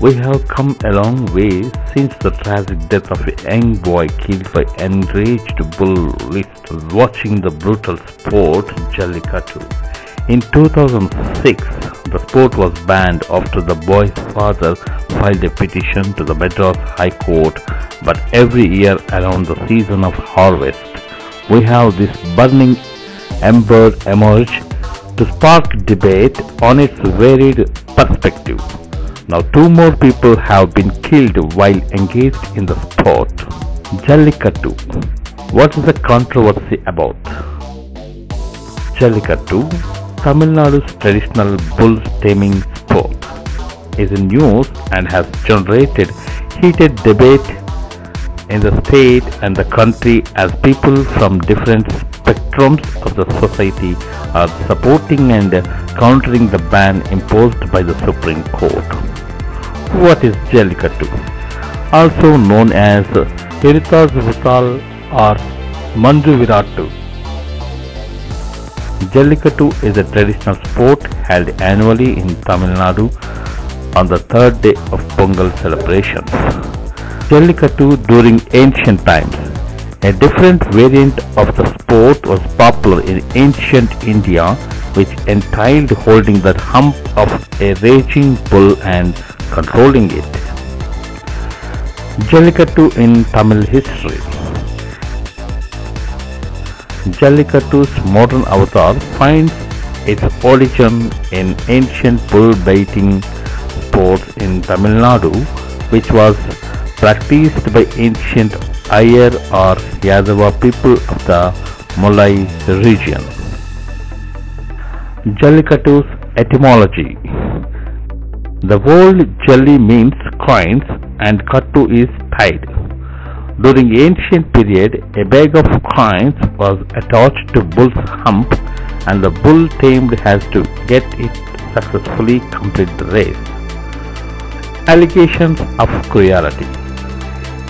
We have come a long way since the tragic death of a young boy killed by enraged bullets watching the brutal sport Jallikattu. In 2006, the sport was banned after the boy's father filed a petition to the Madras High Court, but every year around the season of harvest, we have this burning ember emerge to spark debate on its varied perspective. Now, two more people have been killed while engaged in the sport. Jallikattu. What is the controversy about? Jallikattu, Tamil Nadu's traditional bull taming sport, is in news and has generated heated debate in the state and the country as people from different spectrums of the society are supporting and countering the ban imposed by the Supreme Court. What is Jallikattu? Also known as Heritage Vutal or Manju Virattu. Jallikattu is a traditional sport held annually in Tamil Nadu on the third day of Pongal celebrations. Jallikattu during ancient times. A different variant of the sport was popular in ancient India which entailed holding the hump of a raging bull and controlling it. Jallikattu in Tamil history. Jallikattu's modern avatar finds its origin in ancient bull baiting sports in Tamil Nadu, which was practiced by ancient Ayar or Yadava people of the Mullai region. Jallikattu's etymology The word Jalli means coins and Kattu is tied. During ancient period, a bag of coins was attached to bull's hump and the bull tamed has to get it successfully complete the race. Allegations of cruelty.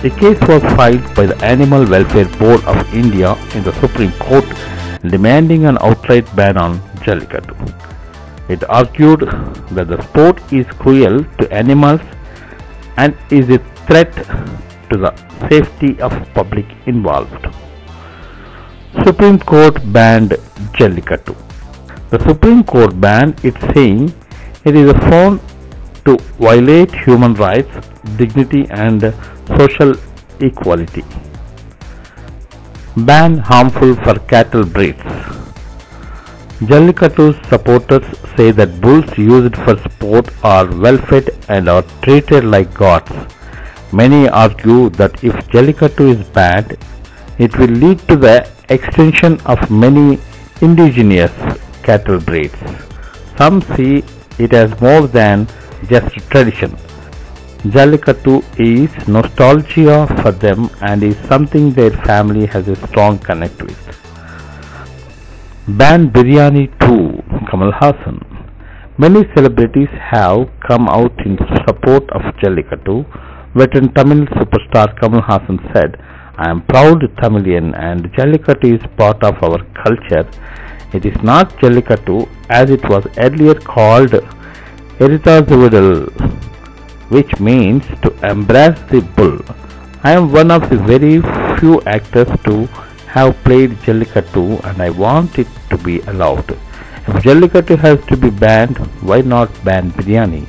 The case was filed by the Animal Welfare Board of India in the Supreme Court demanding an outright ban on Jallikattu. It argued that the sport is cruel to animals and is a threat to the safety of public involved. Supreme Court banned Jallikattu. The Supreme Court banned it saying it is a found to violate human rights, dignity and social equality. Ban harmful for cattle breeds. Jallikattu's supporters say that bulls used for sport are well fed and are treated like gods. Many argue that if Jallikattu is banned, it will lead to the extinction of many indigenous cattle breeds. Some see it as more than just tradition. Jallikattu is nostalgia for them and is something their family has a strong connect with. Ban Biryani 2 Kamal Haasan Many celebrities have come out in support of Jallikattu. Veteran Tamil superstar Kamal Haasan said, I am proud Tamilian and Jallikattu is part of our culture. It is not Jallikattu as it was earlier called Eritazvidal, which means to embrace the bull. I am one of the very few actors to have played Jallikattu and I want it to be allowed. If Jallikattu has to be banned, why not ban biryani?